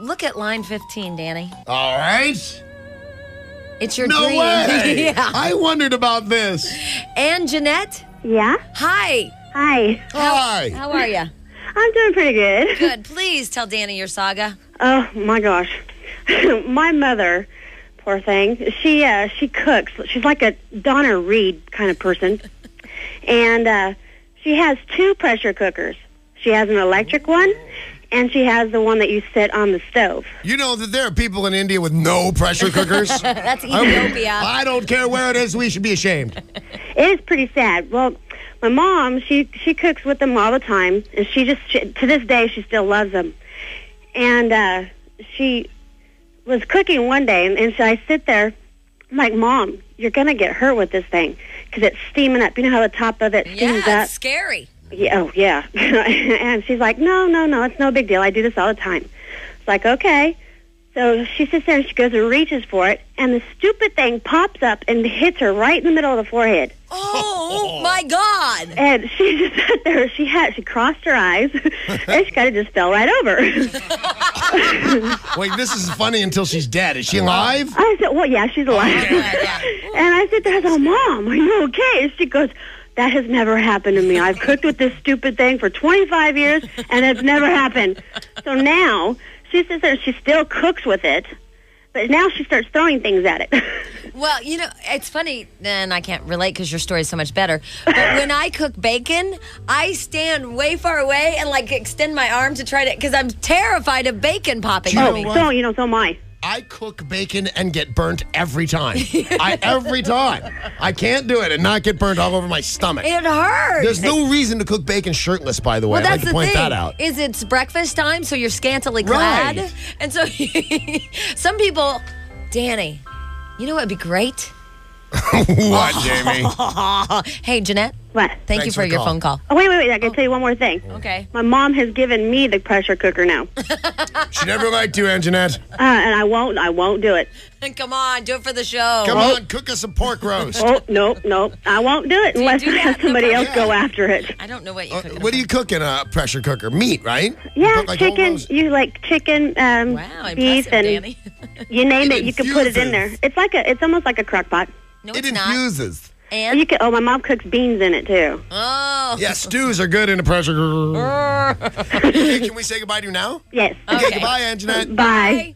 look at line 15, Danny. All right. It's your No dream. way. yeah. I wondered about this. And Jeanette, Yeah. hi. Hi. Hi. How are you? I'm doing pretty good. Good. Please tell Danny your saga. Oh my gosh. my mother, poor thing. She uh she cooks. She's like a Donna Reed kind of person. and uh she has two pressure cookers. She has an electric one and she has the one that you set on the stove. You know that there are people in India with no pressure cookers. That's Ethiopia. I don't care where it is. We should be ashamed. It is pretty sad. Well, my mom, she she cooks with them all the time, and she just she, to this day she still loves them. And uh, she was cooking one day, and, and so I sit there. I'm like, Mom, you're gonna get hurt with this thing because it's steaming up. You know how the top of it steams yeah, up. it's scary. Yeah, oh yeah. and she's like, no, no, no, it's no big deal. I do this all the time. It's like, okay. So she sits there and she goes and reaches for it, and the stupid thing pops up and hits her right in the middle of the forehead. Oh my God. And she just sat there. She had she crossed her eyes, and she kind of just fell right over. Wait, this is funny until she's dead. Is she alive? I said, "Well, yeah, she's oh, alive." yeah. And I said to her, I said, "Mom, are you okay?" And she goes, "That has never happened to me. I've cooked with this stupid thing for 25 years, and it's never happened." So now she sits there. She still cooks with it, but now she starts throwing things at it. Well, you know, it's funny, and I can't relate because your story is so much better. But when I cook bacon, I stand way far away and like extend my arm to try to, because I'm terrified of bacon popping You on me. so you know, so am I. I cook bacon and get burnt every time. I every time. I can't do it and not get burnt all over my stomach. It hurts. There's no reason to cook bacon shirtless, by the way. well, I'd like that's to the point thing. that out. Is it's breakfast time, so you're scantily clad, Right. and so some people, Danny, you know what would be great? what, Jamie? Hey, Jeanette, What? thank you for for your call. phone call. Oh wait, wait, wait! I can tell you one more thing. Okay. My mom has given me the pressure cooker now, uh, she never liked you, Anjanette. and I won't. I won't do it. Come on, do it for the show. Come on, cook us a pork roast. Oh no, no, I won't do it unless do I have No somebody else problem. go after it. I don't know what you Uh, cook. in what do you phone- cook in a pressure cooker? Meat, right? Yeah, put, like, chicken. You like chicken, um, Wow, beef, and Danny. you name It it. You can put it in there. It's like a. It's almost like a crock pot. No, It it's not. Infuses. And You can. Oh, my mom cooks beans in it too. oh, Yeah, stews are good in a pressure cooker. hey, can we say goodbye to you now? Yes. Okay, Okay. goodbye, Anjanette. Bye.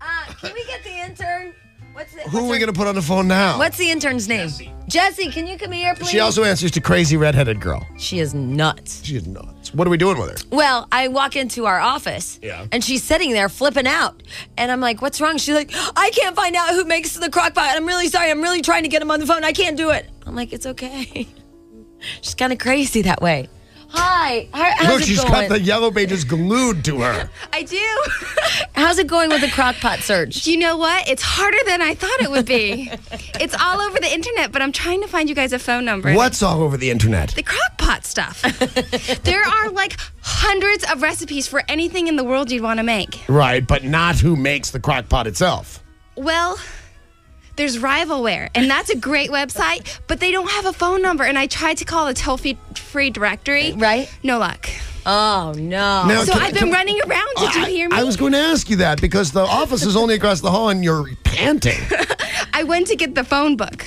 Uh, can we get the intern? What's the, Who are we going to put on the phone now? What's the intern's name? Jesse. Can you come here, please? She also answers to crazy redheaded girl. She is nuts. She is nuts. What are we doing with her? Well, I walk into our office, Yeah. and she's sitting there flipping out, and I'm like, "What's wrong?" She's like, "I can't find out who makes the crock pot. I'm really sorry. I'm really trying to get him on the phone. I can't do it." I'm like, "It's okay." she's kind of crazy that way. Hi, How- how's Look, it she's going? got the yellow pages glued to her. I do. How's it going with the crock pot search? You know what? It's harder than I thought it would be. it's all over the internet, but I'm trying to find you guys a phone number. What's all over the internet? The crock pot stuff. there are like hundreds of recipes for anything in the world you'd want to make. Right, but not who makes the crock pot itself. Well, there's Rivalware, and that's a great website, but they don't have a phone number. And I tried to call a toll free- free directory. Right? No luck. Oh no. Now, So can- I've been can- running around. Did you hear me? I was going to ask you that because the office is only across the hall and you're panting. I went to get the phone book.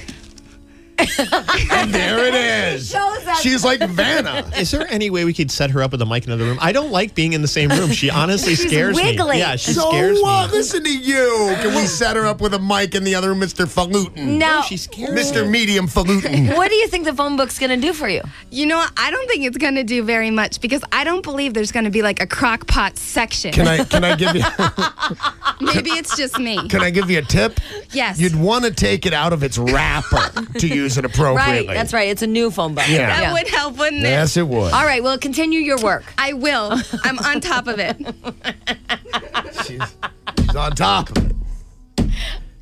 And there it is. shows. She's like Vanna. Is there any way we could set her up with a mic in another room? I don't like being in the same room. She honestly She's scares wiggly. me. Yeah, she so scares what? me. Uh, listen to you. Can we set her up with a mic in the other room, Mr. Falutin? now, She scares me. Mr. Medium Falutin. what do you think the phone book's gonna do for you? You know what? I don't think it's going to do very much because I don't believe there's going to be like a crock pot section. Can I can I give you Maybe it's just me. can I give you a tip? Yes. You'd want to take it out of its wrapper to use it appropriately. Right. That's right. It's a new phone book. Yeah. That would help, wouldn't it? Yes, it would. All right. Well, continue your work. I will. I'm on top of it. She's, she's on top of it.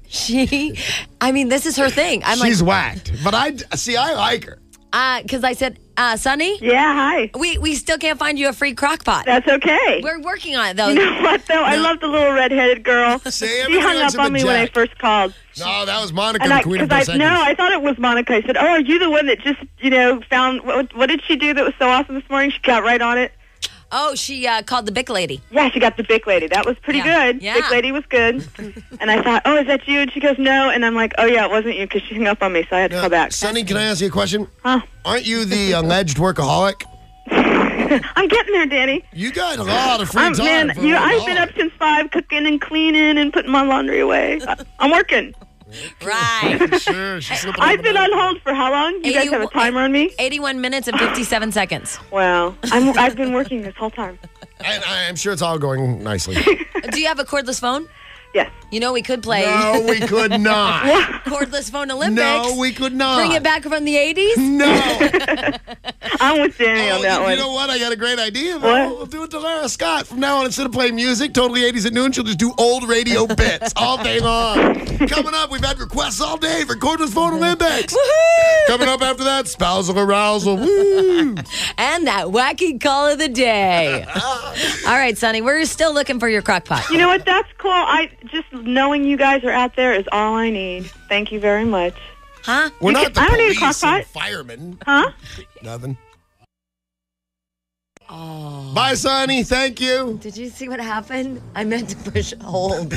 She, I mean, this is her thing. I'm like she's like, whacked. But I see. I like her. Uh, because I said, uh, Sonny, Yeah. Hi. we we still can't find you a free crock pot. That's okay. We're working on it though. You know what though? I love the little redheaded girl. Say she hung up on me when I first called. No, that was Monica, And the I, queen of because Dos I, no, I thought it was Monica. I said, "Oh, are you the one that just, you know, found what, what did she do that was so awesome this morning? She got right on it." Oh, she uh, called the Bic lady. Yeah, she got the Bic lady. That was pretty Yeah. good. Yeah. Bic lady was good. and I thought, oh, is that you? And she goes, no. And I'm like, oh, yeah, it wasn't you because she hung up on me, so I had to call back. Sonny, can I ask you a question? Huh? Aren't you the alleged workaholic? I'm getting there, Danny. You got a lot of free I'm, time. man, for you, a I've been up since 5 cooking and cleaning and putting my laundry away. I, I'm working. Right. Sure, she's slipping I've been on hold for how long? You guys have a timer on me? 81 minutes and 57 seconds. Well, I'm, I've been working this whole time. And I'm sure it's all going nicely. Do you have a cordless phone? Yes. You know, we could play no, we could not. cordless phone Olympics. No, we could not. Bring it back from the 80s. No. I'm with Danny Oh, on that you, one. you know what? I got a great idea. What? We'll do it to Lara Scott. From now on, instead of playing music, totally 80s at noon, she'll just do old radio bits all day long. Coming up, we've had requests all day for Cordless Phone Olympics. Coming up after that, spousal arousal. Woo! And that wacky call of the day. All right, Sonny, we're still looking for your crock pot. You know what? That's cool. I just knowing you guys are out there is all I need. Thank you very much. Huh? We're You not can- the I don't need a police and crockpot. firemen. Huh? Nothing. Oh. Bye, Sonny. Thank you. Did you see what happened? I meant to push hold.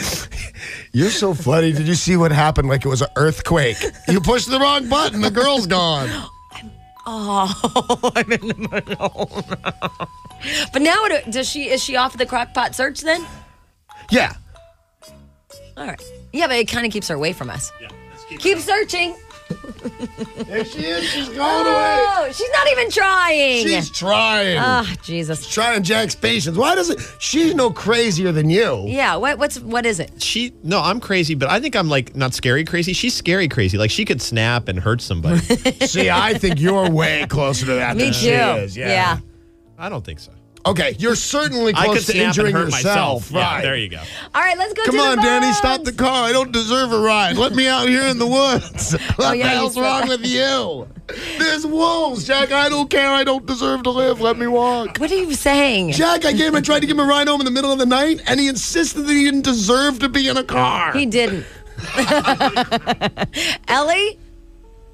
You're so funny. Did you see what happened? Like it was an earthquake. You pushed the wrong button. The girl's gone. Oh, I'm in the middle. but now, what, does she is she off the crock pot search then? Yeah. All right. Yeah, but it kind of keeps her away from us. Yeah. keep Keep searching. There she is. She's going away. Oh, she's not even trying. She's trying. oh, Jesus. trying Jack's patience. Why does it? She's no crazier than you. Yeah. What? What's what is it? She no, I'm crazy, but I think I'm like not scary crazy. She's scary crazy. Like she could snap and hurt somebody. See, I think you're way closer to that Me than too. she is. Yeah. yeah. I don't think so. Okay, you're certainly I could close to snap and injuring hurt yourself. myself. Yeah, there you go. All right, let's go. Come to on, the Danny, stop the car. I don't deserve a ride. Let me out here in the woods. Oh, what Oh, yeah, the hell's wrong that. with you? There's wolves, Jack. I don't care. I don't deserve to live. Let me walk. What are you saying? Jack, I gave him. I tried to give him a ride home in the middle of the night, and he insisted that he didn't deserve to be in a car. He didn't. Ellie?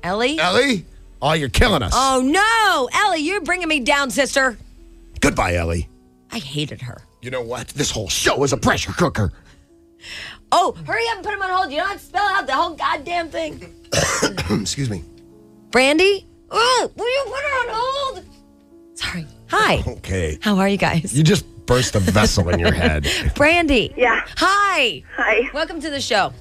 Ellie? Ellie, oh, you're killing us. Oh no, Ellie, you're bringing me down, sister. Goodbye, Ellie. I hated her. You know what? This whole show is a pressure cooker. Oh, hurry up and put him on hold. You don't have to spell out the whole goddamn thing. Excuse me. Brandy? Oh, will you put her on hold? Sorry. Hi. Okay. How are you guys? You just burst a vessel in your head. Brandy. Yeah. Hi. Hi. Welcome to the show.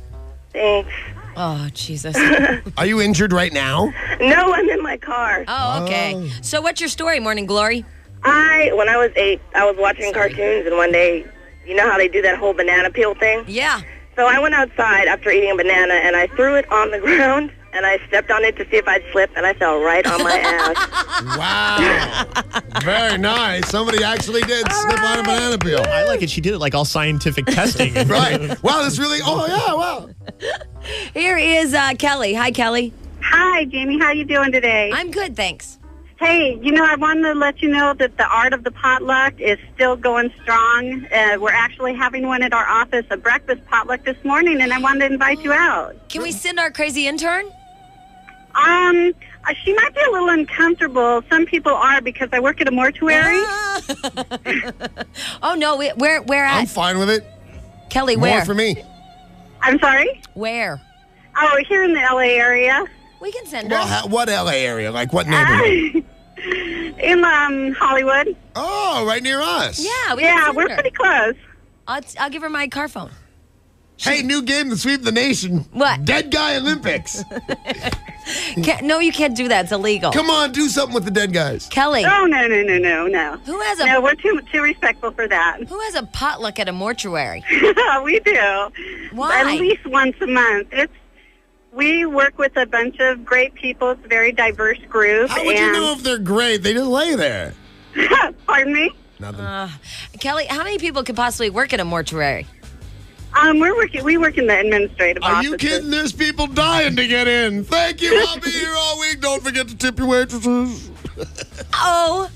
Thanks. Oh, Jesus. Are you injured right now? No, I'm in my car. Oh, okay. Oh. So, what's your story, Morning Glory? I, when I was eight, I was watching cartoons, and one day, you know how they do that whole banana peel thing? Yeah. So I went outside after eating a banana, and I threw it on the ground, and I stepped on it to see if I'd slip, and I fell right on my ass. Wow. Very nice. Somebody actually did slip on a banana peel. I like it. She did it like all scientific testing. Right. Wow, this really. Oh, yeah, wow. Here is uh, Kelly. Hi, Kelly. Hi, Jamie. How you doing today? I'm good, thanks. Hey, you know, I wanted to let you know that the art of the potluck is still going strong. Uh, we're actually having one at our office, a breakfast potluck this morning, and I wanted to invite you out. Can we send our crazy intern? Um, uh, she might be a little uncomfortable. Some people are because I work at a mortuary. oh no, we- where where I'm fine with it. Kelly, More where? for me. I'm sorry. Where? Oh, here in the LA area, We can send Well, her. ha- what LA area? Like what neighborhood? in um Hollywood. Oh, right near us. Yeah, we yeah, we're her. pretty close. I'll, I'll give her my car phone. Hey, new game to sweep the nation. What? Dead guy Olympics. Can't, no, you can't do that. It's illegal. Come on, do something with the dead guys. Kelly, Oh no no no no no. who has a No, we're too too respectful for that. who has a potluck at a mortuary? we do. Why? At least once a month. It's we work with a bunch of great people. It's a very diverse group. How would you and, know if they're great? They just lay there. Pardon me. Nothing. Kelly, how many people could possibly work at a mortuary? Um, we're working. We work in the administrative Are offices. you kidding? There's people dying to get in. Thank you. I'll be here all week. Don't forget to tip your waitresses. Oh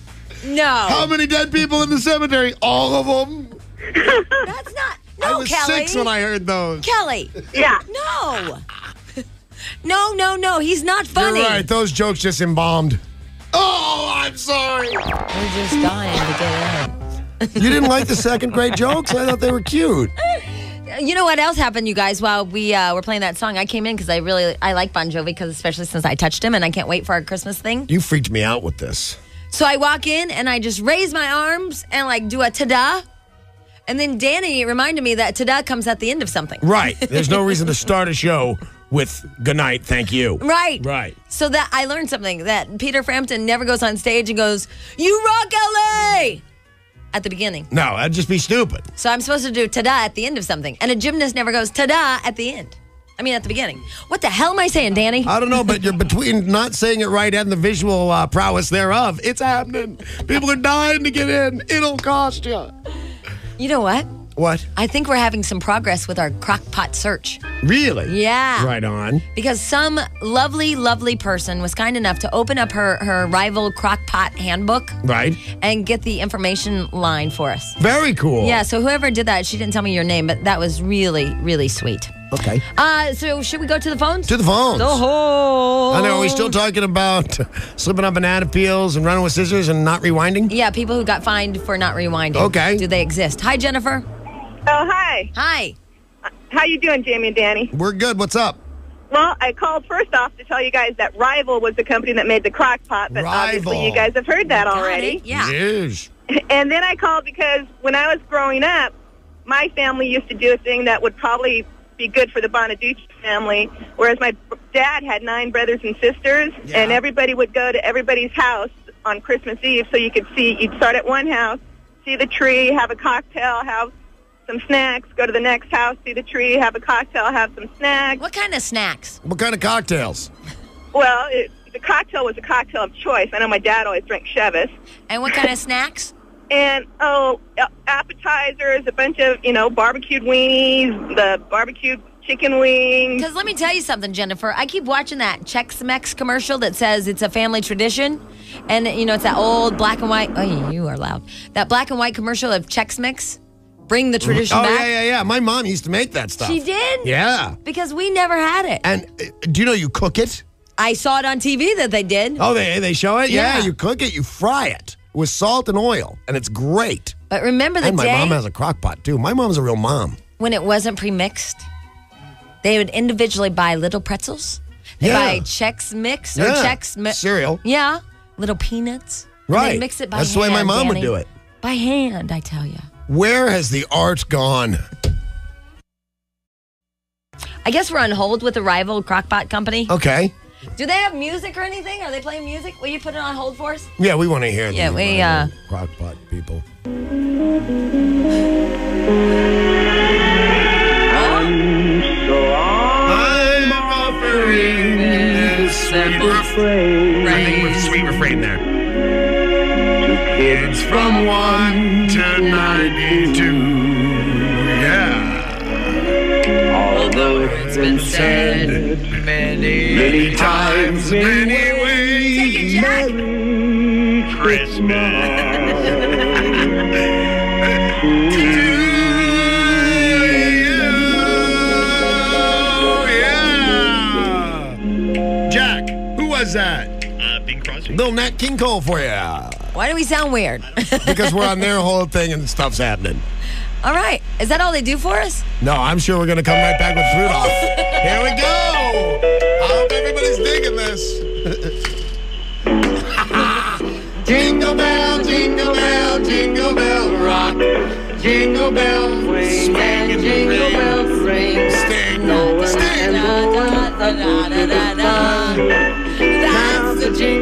no, How many dead people in the cemetery? All of them. that's not. No, I was Kelly. six when I heard those. Kelly, Yeah. no, no, no, no. He's not funny. You're right. Those jokes just embalmed. Oh, I'm sorry. We're just dying to get in. You didn't like the second grade jokes? I thought they were cute. You know what else happened, you guys? While we uh, were playing that song, I came in because I really I like Bon Jovi because especially since I touched him, and I can't wait for our Christmas thing. You freaked me out with this. So I walk in and I just raise my arms and like do a ta-da, and then Danny reminded me that ta-da comes at the end of something. Right. There's no reason to start a show with good night, thank you. Right. Right. So that I learned something that Peter Frampton never goes on stage and goes, "You rock LA." At the beginning. No, that'd just be stupid. So I'm supposed to do ta-da at the end of something. And a gymnast never goes ta-da at the end. I mean, at the beginning. What the hell am I saying, Danny? I don't know, but you're between not saying it right and the visual uh, prowess thereof. It's happening. People are dying to get in. It'll cost you. You know what? What? I think we're having some progress with our crockpot search. Really? Yeah. Right on. Because some lovely, lovely person was kind enough to open up her, her rival crockpot handbook Right. and get the information line for us. Very cool. Yeah, so whoever did that, she didn't tell me your name, but that was really, really sweet. Okay. Uh, so should we go to the phones? To the phones. Oh. I know. Are we still talking about slipping on banana peels and running with scissors and not rewinding? Yeah, people who got fined for not rewinding. Okay. Do they exist? Hi, Jennifer. Oh, hi. Hi. How you doing, Jamie and Danny? We're good. What's up? Well, I called first off to tell you guys that Rival was the company that made the crock pot, but obviously you guys have heard that already. Yeah. Yes. And then I called because when I was growing up, my family used to do a thing that would probably be good for the Bonaduce family, whereas my dad had nine brothers and sisters, Yeah. and everybody would go to everybody's house on Christmas Eve so you could see, you'd start at one house, see the tree, have a cocktail, have some snacks, go to the next house, see the tree, have a cocktail, have some snacks. What kind of snacks? What kind of cocktails? Well, it, the cocktail was a cocktail of choice. I know my dad always drank Chivas. And what kind of snacks? And, oh, appetizers, a bunch of, you know, barbecued weenies, the barbecued chicken wings. Because let me tell you something, Jennifer. I keep watching that Chex Mix commercial that says it's a family tradition. And, you know, it's that old black and white. Oh, you are loud. That black and white commercial of Chex Mix. Bring the tradition Oh, back. yeah, yeah, yeah. My mom used to make that stuff. She did? Yeah. Because we never had it. And uh, do you know you cook it? I saw it on TV that they did. Oh, they they show it? Yeah. Yeah. you cook it, you fry it with salt and oil, and it's great. But remember the and my day mom has a crock pot, too. My mom's a real mom. when it wasn't pre-mixed? They would individually buy little pretzels. They Yeah. buy Chex Mix or Yeah. Chex Mi- Cereal. Yeah, little peanuts. And Right. They mix it by That's the way my hand, mom would Danny. do it. By hand, I tell you. Where has the art gone? I guess we're on hold with the rival crockpot company. Okay. Do they have music or anything? Are they playing music? Will you put it on hold for us? Yeah, we want to hear Yeah, the we, uh, uh, crock pot people. I'm offering this sweet refrain. I think with sweet refrain there. Kids from 1 Little Nat King Cole for you. Why do we sound weird? Because we're on their whole thing and stuff's happening. all right. Is that all they do for us? No, I'm sure we're going to come right back with Rudolph. Here we go. I hope everybody's digging this. jingle bell, jingle bell, jingle bell rock. Jingle bell swing and jingle bell ring. Sting, sting.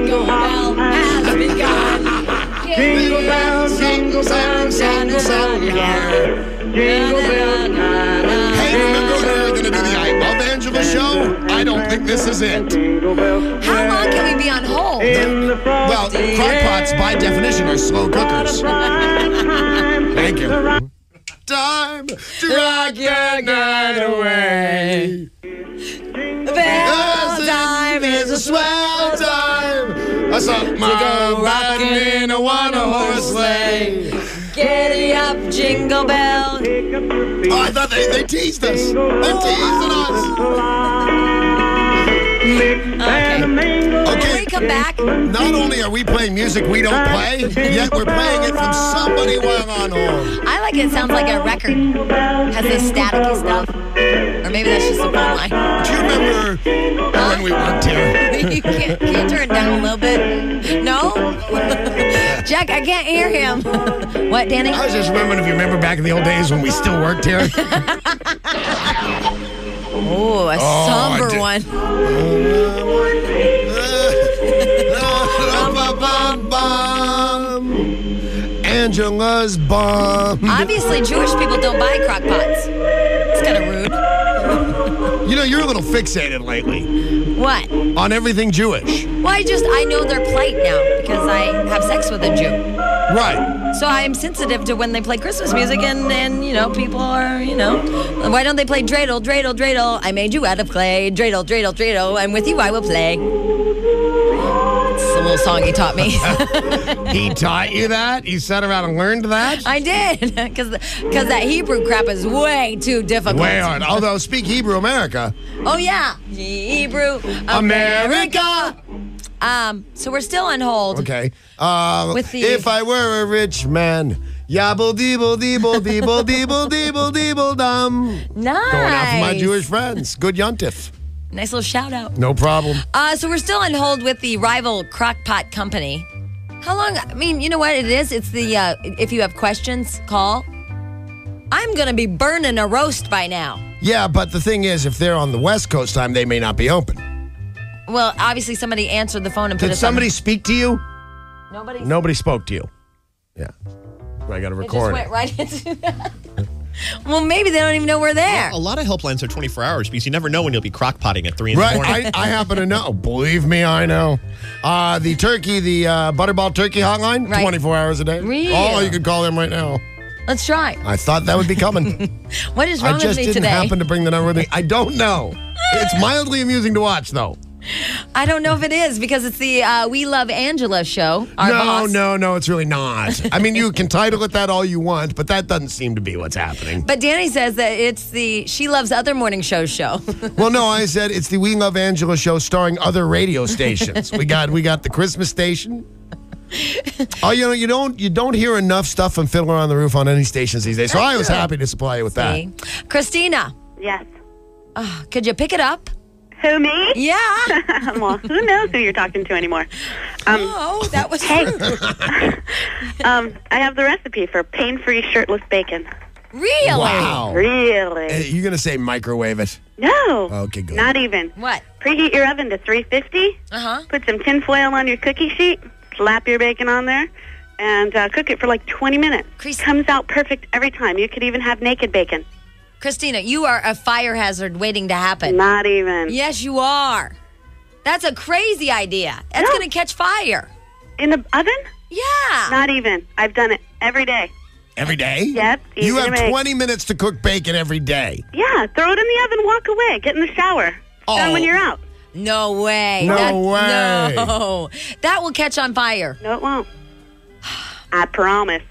That's the jingle bell has begun. Jingle bell, jingle bell, jingle bell, yeah. Jingle bell. Hey, remember when we were going to do the I Love Angela show? I don't think this is it. How long can we be on hold? Well, crockpots, by definition, are slow cookers. Thank you. Time to rock your night away. Bell time is a swell time. I saw my riding in a one-horse sleigh. Giddy up, jingle bell. Oh, I thought they, they teased us. They're teasing us. Okay. Okay, When we come back? Not only are we playing music we don't play, yet we're playing it from somebody while on hold. I like it. It sounds like a record. Has this staticky stuff. Or maybe that's just a phone line. Do you remember when we worked here? you can't, can you turn it down a little bit? No? Jack, I can't hear him. what, Danny? I was just remembering if you remember back in the old days when we still worked here. Oh, a Oh, somber did- one. Angela's bomb. Obviously, Jewish people don't buy crock pots. It's kind of rude. You know, you're a little fixated lately What? on everything Jewish. Well, I just, I know their plight now because I have sex with a Jew. Right. So I am sensitive to when they play Christmas music and, and you know, people are, you know, why don't they play dreidel, dreidel, dreidel? I made you out of clay. Dreidel, dreidel, dreidel. I'm with you I will play. It's a little song he taught me. He taught you that? You sat around and learned that? I did because because that Hebrew crap is way too difficult. Way hard. Although, speak Hebrew America. Oh yeah, Hebrew America. Um, so we're still on hold. Okay. Uh, With the- if I were a rich man, yabble deeble deeble deeble deeble deeble deeble dum. Nice. Going out for my Jewish friends. Good yuntif. Nice little shout out. No problem. Uh, so we're still on hold with the rival crockpot company. How long? I mean, you know what it is? It's the uh, if you have questions, call. I'm gonna be burning a roast by now. Yeah, but the thing is, if they're on the West Coast time, they may not be open. Well, obviously somebody answered the phone and put Did us on- somebody speak to you? Nobody. Nobody spoke to you. Yeah. I got to record. It just went right into that. well, maybe they don't even know we're there. A lot of helplines are 24 hours because you never know when you'll be crock potting at 3 in the Right, morning. I, I happen to know. Believe me, I know. Uh, the turkey, the uh, Butterball Turkey Hotline, Right. 24 hours a day. Real. Oh, you could call them right now. Let's try. I thought that would be coming. What is wrong with me today? I just didn't happen to bring the number with me. I don't know. It's mildly amusing to watch, though. I don't know if it is because it's the uh, We Love Angela show. Our no, boss. no, no, it's really not. I mean, you can title it that all you want, but that doesn't seem to be what's happening. But Danny says that it's the She Loves Other Morning Shows show. Well, no, I said it's the We Love Angela show starring other radio stations. we got we got the Christmas station. Oh, you know, you don't you don't hear enough stuff from Fiddler on the Roof on any stations these days. So I was happy to supply you with that. Christina, Yes. could you pick it up? Who, me? Yeah. well, who knows who you're talking to anymore? Um, oh, that was Hey. um, I have the recipe for pain-free shirtless bacon. Really? Wow. Really? Uh, You're gonna say microwave it? No. Okay, good. Not even. What? Preheat your oven to 350. Uh huh. Put some tin foil on your cookie sheet. Slap your bacon on there. And uh, cook it for like 20 minutes. Chris- Comes out perfect every time. You could even have naked bacon. Christina, you are a fire hazard waiting to happen. Not even. Yes, you are. That's a crazy idea. That's No. going to catch fire. In the oven? Yeah. Not even. I've done it every day. Every day? Yep, easy You to have make. 20 minutes to cook bacon every day. Yeah, throw it in the oven, walk away, get in the shower. Done Oh. when you're out. no way. No That- way. No. That will catch on fire. No, it won't. I promise.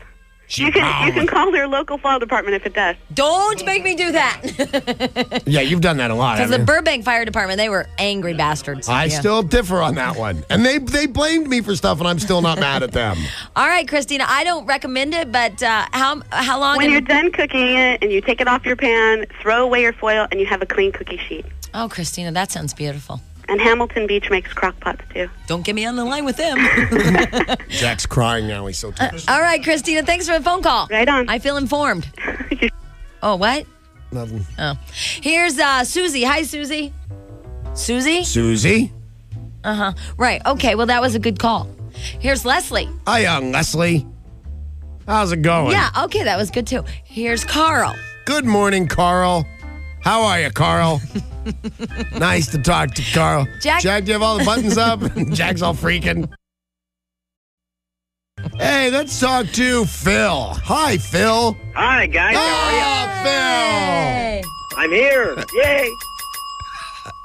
You can you can call their local fire department if it does. Don't make me do that. Yeah, you've done that a lot. Because the you? Burbank Fire Department, they were angry bastards. I Yeah. still differ on that one. And they they blamed me for stuff and I'm still not mad at them. All right, Christina, I don't recommend it, but uh, how how long? When you're done cooking it and you take it off your pan, throw away your foil, and you have a clean cookie sheet. oh, Christina, that sounds beautiful. And Hamilton Beach makes crock pots too. Don't get me on the line with them. Jack's crying now. He's so touched. All right, Christina, thanks for the phone call. Right on. I feel informed. Oh, what? Nothing. Oh, here's uh, Susie. Hi, Susie. Susie. Susie? Uh huh. Right. Okay. Well, that was a good call. Here's Leslie. Hi, young Leslie. How's it going? Yeah. Okay, that was good too. Here's Carl. Good morning, Carl. How are you, Carl? nice to talk to Carl. Jack- Jack, do you have all the buttons up? Jack's all freaking. Hey, let's talk to Phil. Hi, Phil. Hi, guys. How Oh, Hey. are you? Oh, I'm here. Yay.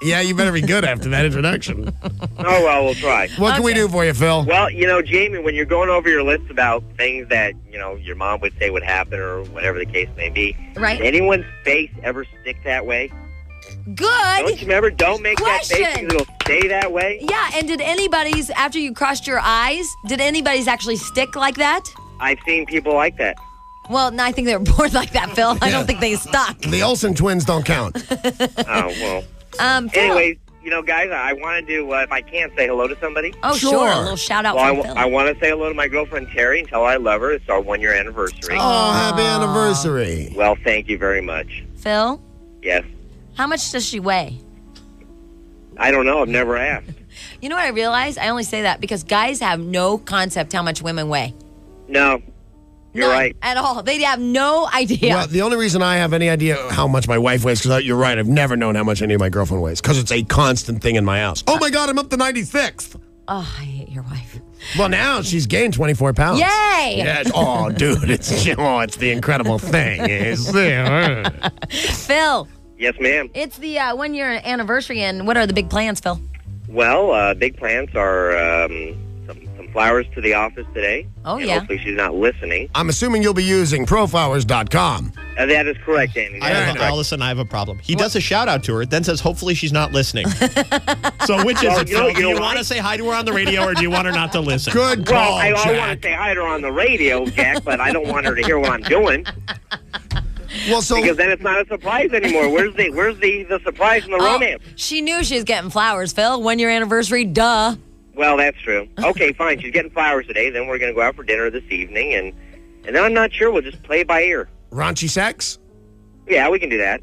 Phil. Yeah, you better be good after that introduction. Oh, well, we'll try. What can we do for you, Phil? Well, you know, Jamie, when you're going over your list about things that, you know, your mom would say would happen or whatever the case may be, Right. did anyone's face ever stick that way? Good. Don't Good. you remember? Don't make that face Question. because it'll stay that way. Yeah, and did anybody's after you crossed your eyes? Did anybody's actually stick like that? I've seen people like that. Well, no, I think they were born like that, Phil. I Yeah. don't think they stuck. The Olsen twins don't count. Oh well. Um, Anyways, you know, guys, I wanted to, do uh, if I can't say hello to somebody. Oh, sure. Sure. A little shout out Well, I, from Phil. Want to say hello to my girlfriend Terry and tell her I love her. It's our one year anniversary. Oh, happy anniversary. Well, thank you very much. Phil, Yes. how much does she weigh? I don't know. I've never asked. You know what I realize? I only say that because guys have no concept how much women weigh. No, you're None right. At all. They have no idea. Well, the only reason I have any idea how much my wife weighs, because you're right, I've never known how much any of my girlfriend weighs, because it's a constant thing in my house. Oh my God, I'm up to 96th. oh, I hate your wife. Well, now she's gained 24 pounds. Yay! Yeah, oh, dude, it's oh, it's the incredible thing. It's- Phil, Yes, ma'am. it's the uh, one year anniversary, and what are the big plans, Phil? Well, uh, big plans are um, some, some flowers to the office today. Oh, and yeah. Hopefully she's not listening. I'm assuming you'll be using proflowers.com. Uh, that is correct, Danny. I That have is a, correct. Allison, I have a problem. He does a shout out to her, then says, hopefully she's not listening. so which is Well, it? you know- Phil? you do you know want to what? say hi to her on the radio or do you want her not to listen? Good Well, call, I, I Jack. want to say hi to her on the radio, Jack, but I don't want her to hear what I'm doing well, so because then it's not a surprise anymore. Where's the Where's the the surprise and the Oh, romance? she knew she was getting flowers, Phil. One year anniversary, duh. Well, that's true. Okay, fine. She's getting flowers today. Then we're going to go out for dinner this evening, and and then I'm not sure. We'll just play by ear. raunchy sex? Yeah, we can do that.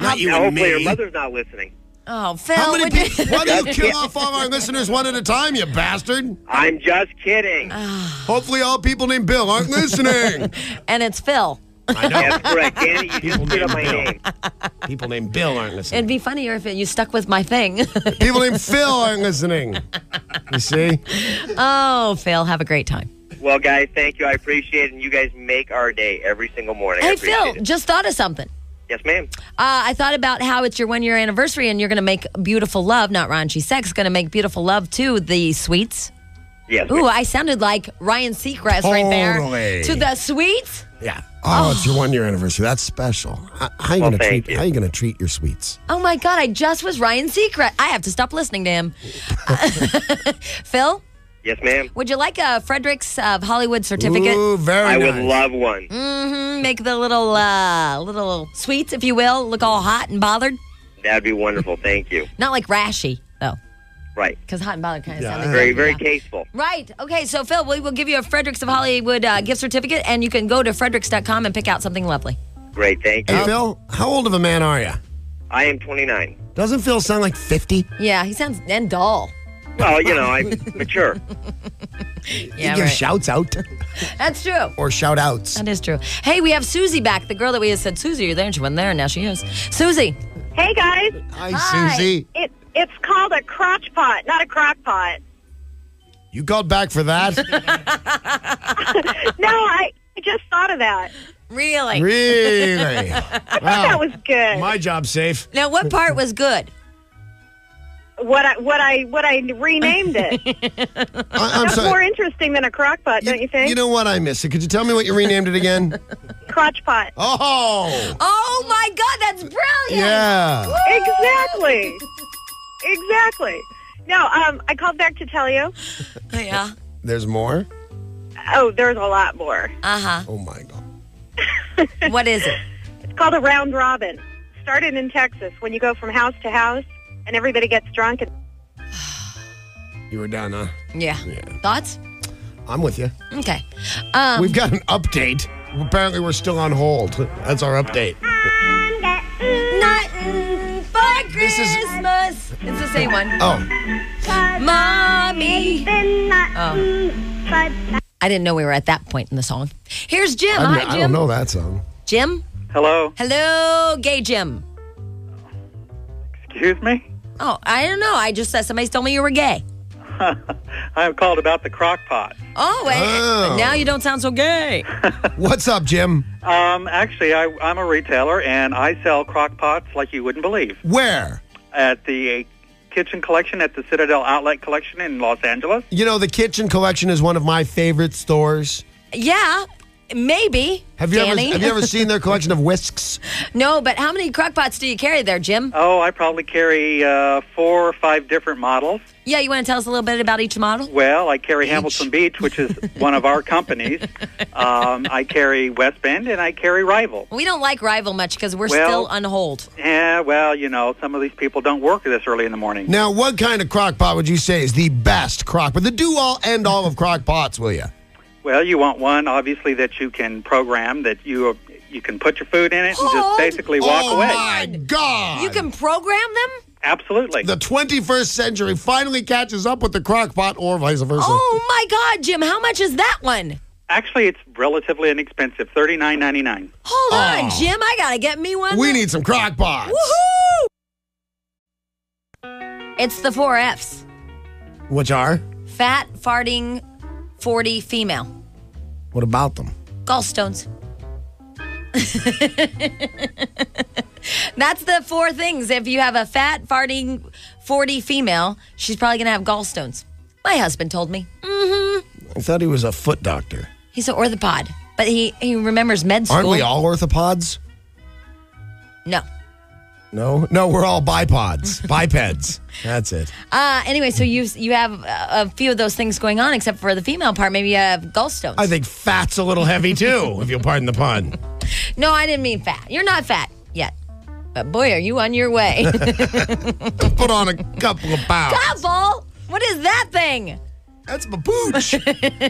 Not you and hopefully me. her mother's not listening. Oh, Phil. How many would you- people? Why do you kill off all our listeners one at a time, you bastard? I'm just kidding. Ah. Hopefully, all people named Bill aren't listening. and it's Phil. I know. That's correct, Danny. You People just put up my named Bill. name. People named Bill aren't listening. It'd be funnier if you stuck with my thing. People named Phil aren't listening. You see? oh, Phil, have a great time. Well, guys, thank you. I appreciate it, and you guys make our day every single morning. I Hey, appreciate Phil, it. just thought of something. Yes, ma'am. Uh, I thought about how it's your one year anniversary and you're going to make beautiful love, not raunchy sex, going to make beautiful love to the sweets. Yes. Ooh, ma'am. I sounded like Ryan Seacrest right there. Totally. To the sweets? Yeah. Oh, it's your one year anniversary. That's special. How, how you Well, gonna treat? you. How you gonna treat your sweets? Oh my God, I just was Ryan Seacrest. I have to stop listening to him. Phil, Yes, ma'am. would you like a Fredericks of Hollywood certificate? Ooh, very I nice. would love one. Mm, make the little uh, little sweets, if you will, look all hot and bothered. That'd be wonderful. Thank you. Not like rashy though, Right. because hot and bothered kind of Yeah, sounded Very, good, very yeah. tasteful. Right. Okay. So, Phil, we will give you a Fredericks of Hollywood uh, gift certificate, and you can go to fredericks.com and pick out something lovely. Great. Thank you. Hey, you. Phil, how old of a man are you? I am 29. Doesn't Phil sound like 50? Yeah, he sounds and dull. Well, you know, I'm mature. you Yeah, give right. shouts out That's true. or shout outs. That is true. Hey, we have Susie back. The girl that we had said, Susie, you're there, and she wasn't there, and now she is. Susie. Hey guys, Hi, Hi. Susie. it it's called a crotch pot, not a crock pot. You called back for that? No, I I just thought of that. Really? really? I thought that was good. My job safe. Now, what part was good? what I what I what I renamed it. I, I'm That's sorry. more interesting than a crock pot, don't you think? You know what? I missed it. Could you tell me what you renamed it again? crotch pot. Oh, Oh, my God, that's brilliant. yeah. Exactly. Exactly. No, um, I called back to tell you. Yeah. There's more? Oh, there's a lot more. Uh huh. Oh, my God. What is it? It's called a round robin. Started in Texas when you go from house to house and everybody gets drunk and You were done, huh? Yeah. Yeah. Thoughts? I'm with you. Okay. Um, We've got an update. Apparently, we're still on hold. That's our update. Nothing for This is- Christmas. It's the same one. Oh, Mommy. Oh. I didn't know we were at that point in the song. Here's Jim. I, Hi, I don't know that song. Jim. Hello. Hello, gay Jim. Excuse me? Oh, I don't know. I just said somebody told me you were gay. I'm called about the crock pot. Oh, wait. Oh. Now you don't sound so gay. What's up, Jim? Um, actually, I, I'm a retailer and I sell crock pots like you wouldn't believe. Where? At the kitchen collection at the Citadel Outlet Collection in Los Angeles. You know, the Kitchen Collection is one of my favorite stores. Yeah. Maybe. Have you ever have you ever seen their collection of whisks? no, but how many crock pots do you carry there, Jim? Oh, I probably carry uh, four or five different models. Yeah, you want to tell us a little bit about each model? Well, I carry Hamilton Beach, which is one of our companies. Um, I carry West Bend, and I carry Rival. We don't like Rival much because we're Well- still on hold. Yeah, well, you know, some of these people don't work this early in the morning. Now, what kind of crock pot would you say is the best crock pot? The do all end all of crock pots, will you? Well, you want one, obviously, that you can program, that you you can put your food in it and just basically walk oh away. Oh my God! You can program them? Absolutely. The 21st century finally catches up with the crock pot, or vice versa. Oh my God, Jim, how much is that one? Actually, it's relatively inexpensive, thirty nine ninety nine. Hold on, Oh. Jim, I gotta get me one. We need some crock pots. Woohoo! It's the four F's. Which are? Fat, farting, 40, female. What about them? Gallstones. That's the four things. If you have a fat, farting, 40 female, she's probably going to have gallstones. My husband told me. Mm-hmm. I thought he was a foot doctor. He's an orthopod, but he, he remembers med school. Aren't we all orthopods? No. No, no, we're all bipods, bipeds. That's it. Uh, anyway, so you you have a, a few of those things going on, except for the female part. Maybe you have gallstones. I think fat's a little heavy too, if you'll pardon the pun. no, I didn't mean fat. You're not fat yet. But boy, are you on your way. Put on a couple of pounds. Couple? What is that thing? That's my pooch.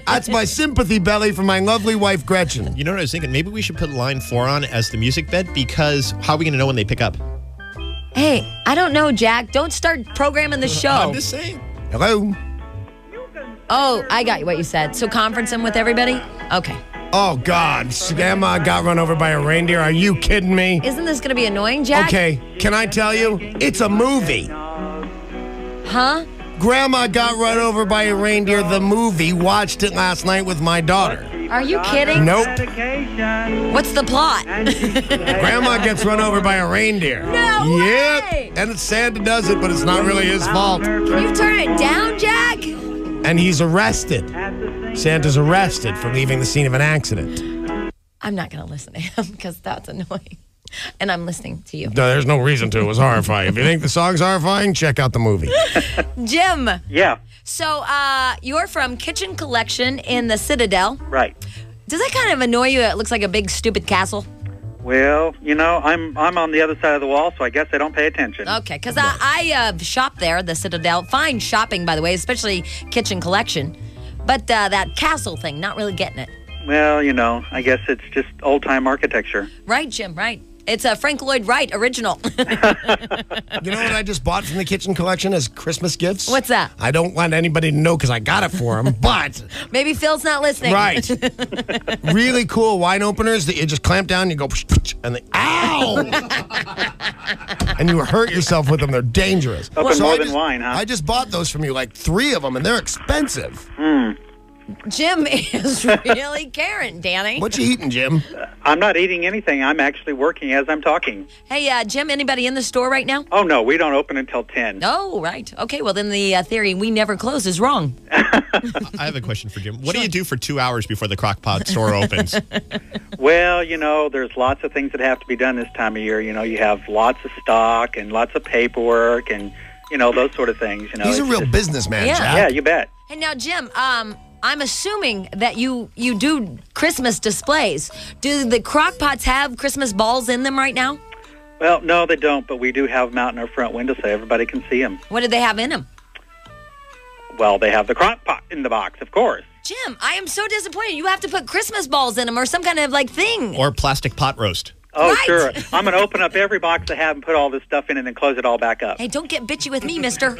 That's my sympathy belly for my lovely wife Gretchen. You know what I was thinking? Maybe we should put line four on as the music bed because how are we going to know when they pick up? Hey, I don't know, Jack. Don't start programming the show. I'm just saying. Hello. Oh, I got what you said. So conference them with everybody? Okay. Oh God, Grandma got run over by a reindeer. Are you kidding me? Isn't this going to be annoying, Jack? Okay, can I tell you? It's a movie. Huh? Grandma got run over by a reindeer. The movie. Watched it last night with my daughter. Are you kidding? Nope. What's the plot? Grandma gets run over by a reindeer. No Yep. way! And Santa does it, but it's not really his fault. Can you turn it down, Jack? And he's arrested. Santa's arrested for leaving the scene of an accident. I'm not going to listen to him because that's annoying. And I'm listening to you. No, there's no reason to. It was horrifying. If you think the song's horrifying, check out the movie. Jim, Yeah, so uh, you're from Kitchen Collection in the Citadel. right. Does that kind of annoy you? It looks like a big stupid castle. Well, you know, I'm I'm on the other side of the wall, so I guess I don't pay attention. Okay, because I, I uh, shop there, the Citadel. Fine shopping, by the way, especially Kitchen Collection. But uh, that castle thing, not really getting it. Well, you know, I guess it's just old time architecture. Right, Jim, right. It's a Frank Lloyd Wright original. You know what I just bought from the kitchen collection as Christmas gifts? What's that? I don't want anybody to know because I got it for him, but Maybe Phil's not listening. right, really cool wine openers that you just clamp down, and you go, and they, ow, and you hurt yourself with them. They're dangerous. Open So more I than just- wine, huh? I just bought those from you, like three of them, and they're expensive. Hmm. Jim is really caring, Danny. What you eating, Jim? I'm not eating anything. I'm actually working as I'm talking. Hey, uh, Jim, anybody in the store right now? Oh no, we don't open until ten. Oh, right. Okay, well, then the uh, theory we never close is wrong. I have a question for Jim. What do you do for two hours before the crock pot store opens? Well, you know, there's lots of things that have to be done this time of year. You know, you have lots of stock and lots of paperwork and you know those sort of things. You know, He's a real just- businessman, Yeah. Jack. Yeah, you bet. And now, Jim, um, I'm assuming that you you do Christmas displays. Do the crock pots have Christmas balls in them right now? Well, no, they don't, but we do have them out in our front window so everybody can see them. What do they have in them? Well, they have the crock pot in the box, of course. Jim, I am so disappointed. You have to put Christmas balls in them or some kind of like thing. or plastic pot roast? Oh, Right. sure. I'm going to open up every box I have and put all this stuff in and then close it all back up. Hey, don't get bitchy with me, mister.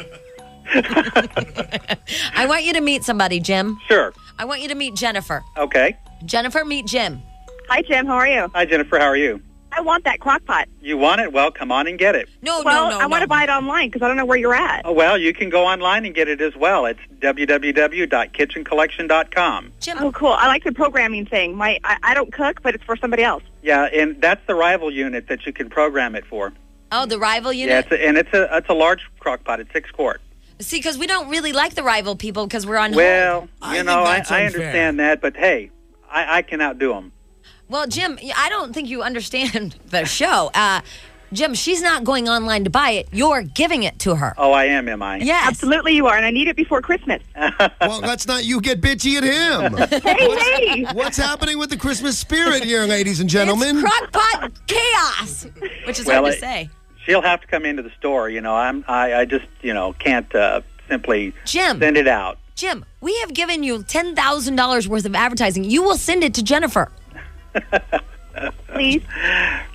I want you to meet somebody, Jim. Sure. I want you to meet Jennifer. Okay. Jennifer, meet Jim. Hi, Jim. How are you? Hi, Jennifer. How are you? I want that crock pot. You want it? Well, come on and get it. No, Well, no, no. I want no. to buy it online because I don't know where you're at. Oh, well, you can go online and get it as well. It's www.kitchencollection.com. Jim, Oh, cool. I like the programming thing. My I, I don't cook, but it's for somebody else. Yeah, and that's the rival unit that you can program it for. oh, the rival Yeah, unit. it's a, and it's a it's a large crock pot. It's six quart. See, because we don't really like the rival people because we're on. Well, I you think know, I, I understand that, but hey, I, I can outdo them. Well, Jim, I don't think you understand the show. Uh, Jim, she's not going online to buy it. You're giving it to her. Oh, I am, am I? Yes. Absolutely, you are, and I need it before Christmas. Well, let's not you get bitchy at him. Hey, hey! What's happening with the Christmas spirit here, ladies and gentlemen? It's crockpot chaos, which is Well, hard to it- say. She'll have to come into the store. You know, I'm. I, I just, you know, can't uh, simply Jim. send it out. Jim, we have given you $10,000 worth of advertising. You will send it to Jennifer. Please.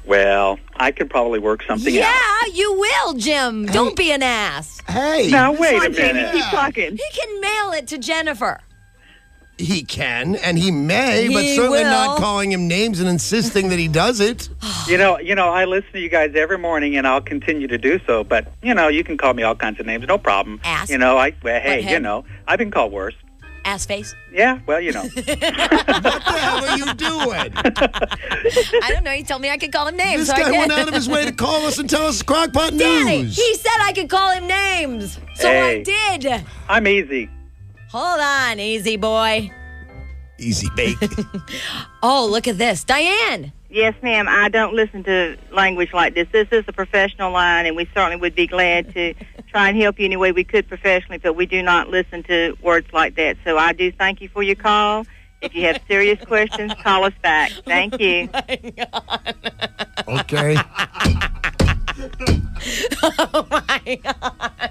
Well, I could probably work something yeah, out. you will, Jim. Don't be an ass. hey, Now wait Come a on, Jamie, minute. keep talking. He can mail it to Jennifer. He can and he may, but He certainly not calling him names and insisting that he does it. You know, you know, I listen to you guys every morning, and I'll continue to do so. But you know, you can call me all kinds of names, no problem. Ass. You know, I. Well, hey, you know, I've been called worse. Ass face. Yeah. Well, you know. What the hell are you doing? I don't know. He told me I could call him names. This so guy went out of his way to call us and tell us crockpot Danny, news. he said I could call him names. So I did. I'm easy. Hold on, easy boy. Easy bake. Oh, look at this. Diane. Yes, ma'am. I don't listen to language like this. This is a professional line, and we certainly would be glad to try and help you any way we could professionally, but we do not listen to words like that. So I do thank you for your call. If you have serious questions, call us back. Thank you. okay. Oh my God.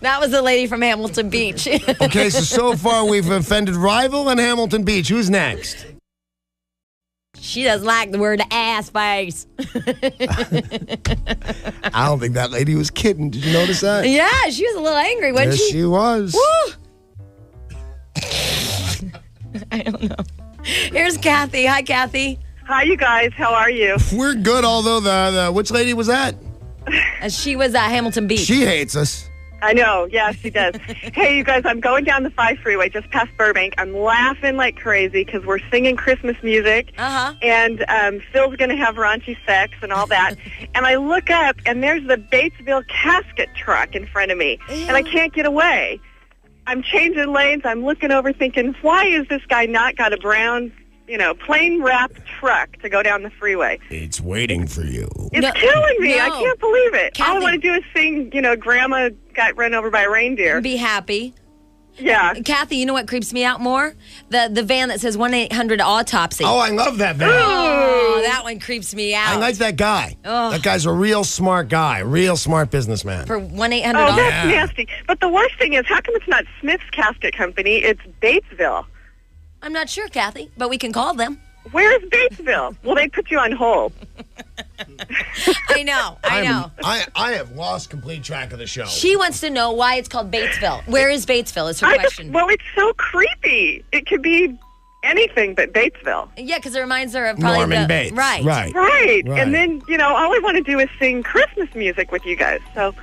That was the lady from Hamilton Beach. Okay, so so far we've offended Rival and Hamilton Beach. Who's next? she doesn't like the word ass face. I don't think that lady was kidding. Did you notice that? yeah, she was a little angry, wasn't yes, she? she was. I don't know. Here's Kathy. Hi, Kathy. Hi, you guys. How are you? We're good, although the, the which lady was that? Uh, she was at Hamilton Beach. She hates us. I know. Yeah, she does. hey, you guys, I'm going down the 5 freeway just past Burbank. I'm laughing like crazy because we're singing Christmas music. uh huh. And um, Phil's going to have raunchy sex and all that. and I look up, and there's the Batesville casket truck in front of me. And I can't get away. I'm changing lanes. I'm looking over thinking, why is this guy not got a brown, you know, plain wrapped truck to go down the freeway? It's waiting for you. It's No, killing me. I can't believe it. All I want to do is sing, you know, Grandma got run over by a reindeer. Be happy. Yeah. Kathy, you know what creeps me out more? The the van that says 1 800 autopsy. Oh, I love that van. Oh, that one creeps me out. I like that guy. Ugh. That guy's a real smart guy, real smart businessman. For 1 800 Oh, autopsy. that's nasty. But the worst thing is, how come it's not Smith's Casket Company? It's Batesville. I'm not sure, Kathy, but we can call them. Where's Batesville? well, they put you on hold. I know. I I'm- know. I, I have lost complete track of the show. She wants to know why it's called Batesville. Where is Batesville? Is her I just, question. well, it's so creepy. It could be anything but Batesville. yeah, because it reminds her of probably Norman the, Bates. Right. Right. Right. Right. And then, you know, all I want to do is sing Christmas music with you guys. So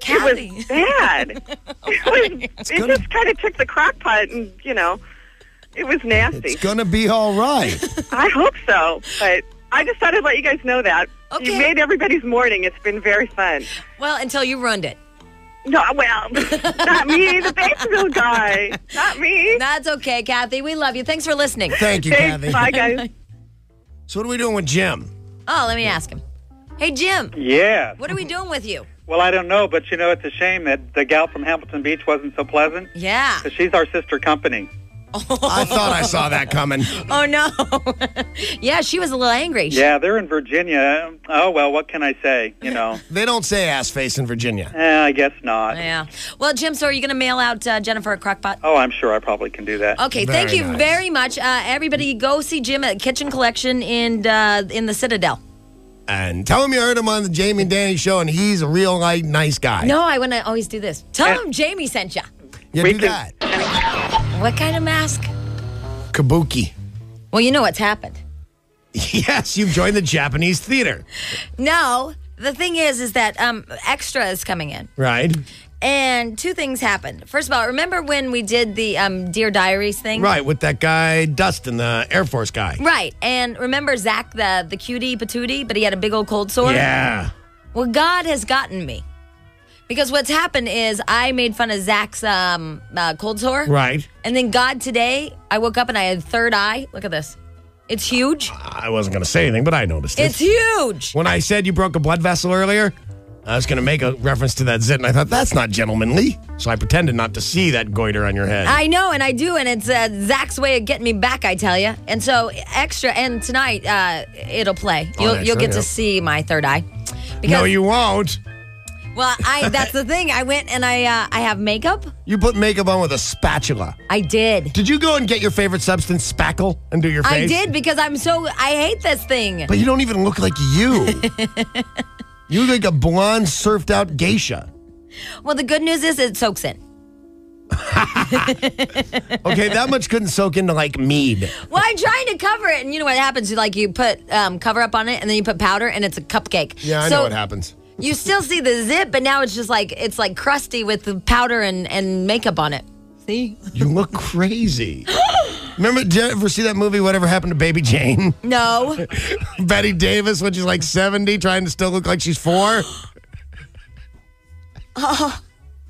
Kathy. it was bad. it was, it gonna- just kind of took the crock pot and, you know, it was nasty. It's gonna be all right. I hope so. But I just thought I'd let you guys know that. Okay. You made everybody's morning. It's been very fun. Well, until you ruined it. No, well, not me, the Batesville guy. Not me. That's okay, Kathy. We love you. Thanks for listening. Thank you, Thanks. Kathy. Bye, guys. So what are we doing with Jim? Oh, let me ask him. Hey, Jim, Yeah. what are we doing with you? Well, I don't know, but you know, it's a shame that the gal from Hamilton Beach wasn't so pleasant. Yeah. Because she's our sister company. I thought I saw that coming. Oh, no. yeah, she was a little angry. She- Yeah, they're in Virginia. Oh, well, what can I say? You know, They don't say ass face in Virginia. eh, I guess not. Yeah. Well, Jim, so are you going to mail out uh, Jennifer a crockpot? Oh, I'm sure I probably can do that. Okay, thank Very you nice. very much. Uh, everybody, go see Jim at Kitchen Collection in uh, in the Citadel. And tell him you heard him on the Jamie and Danny show, and he's a real like, nice guy. No, I want to always do this. Tell Yeah. him Jamie sent you. yeah, we do can- that. What kind of mask? Kabuki. Well, you know what's happened. Yes, you've joined the Japanese theater, No, the thing is, is that um, extra is coming in, right? and two things happened. First of all, remember when we did the um, Dear Diaries thing? Right, with that guy Dustin, the Air Force guy. Right, and remember Zach, the the cutie patootie, but he had a big old cold sore. Yeah. Well, God has gotten me Because what's happened is I made fun of Zach's um, uh, cold sore. Right. And then God today, I woke up and I had third eye. Look at this. It's huge. I wasn't going to say anything, but I noticed it. It's huge. When I said you broke a blood vessel earlier, I was going to make a reference to that zit, and I thought that's not gentlemanly. So I pretended not to see that goiter on your head. I know, and I do, and it's uh, Zach's way of getting me back, I tell you. And so extra, and tonight uh, it'll play. You'll extra, you'll get yeah. to see my third eye. Because no, you won't. Well, I that's the thing. I went and I uh, I have makeup. You put makeup on with a spatula. I did. Did you go and get your favorite substance, spackle, and do your face? I did because I'm so I hate this thing. But you don't even look like you. you look like a blonde, surfed out geisha. Well, the good news is it soaks in. Okay, that much couldn't soak into like mead. Well, I'm trying to cover it, and you know what happens? You like you put um, cover up on it, and then you put powder, and it's a cupcake. Yeah, I so know what happens. You still see the zip, but now it's just like it's like crusty with the powder and, and makeup on it. See? You look crazy. Remember, did you ever see that movie, Whatever Happened to Baby Jane? No. Bette Davis, when she's like 70, trying to still look like she's four? Oh,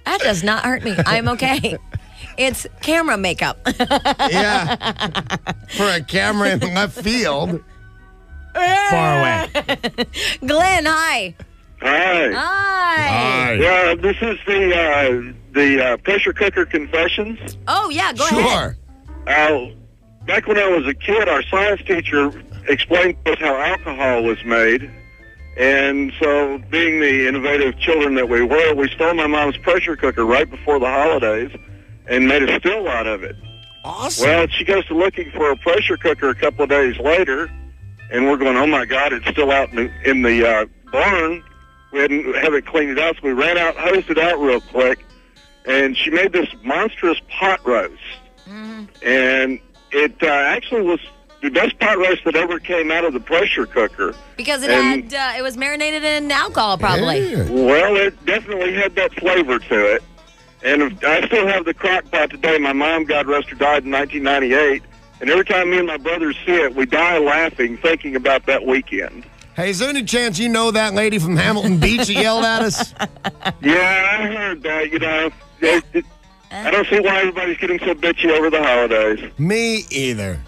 that does not hurt me. I'm okay. It's camera makeup. Yeah. For a camera in left field. Far away. Glenn, hi. Hi. Hi. Yeah, this is the uh, the uh, pressure cooker confessions. Oh, yeah, go ahead. Uh, back when I was a kid, our science teacher explained to us how alcohol was made. And so, being the innovative children that we were, we stole my mom's pressure cooker right before the holidays and made a still out of it. Awesome. Well, she goes to looking for a pressure cooker a couple of days later, and we're going, oh my God, it's still out in the, in the uh, barn. We hadn't haven't cleaned it out, so we ran out, hosed it out real quick, and she made this monstrous pot roast. And it uh, actually was the best pot roast that ever came out of the pressure cooker. Because it And- had uh, it was marinated in alcohol, probably. Well, it definitely had that flavor to it. And I still have the crock pot today. My mom, God rest her, died in 1998. And every time me and my brothers see it, we die laughing thinking about that weekend. Hey, is there any chance you know that lady from Hamilton Beach that yelled at us? Yeah, I heard that. You know, It- it- I don't see why everybody's getting so bitchy over the holidays. Me either.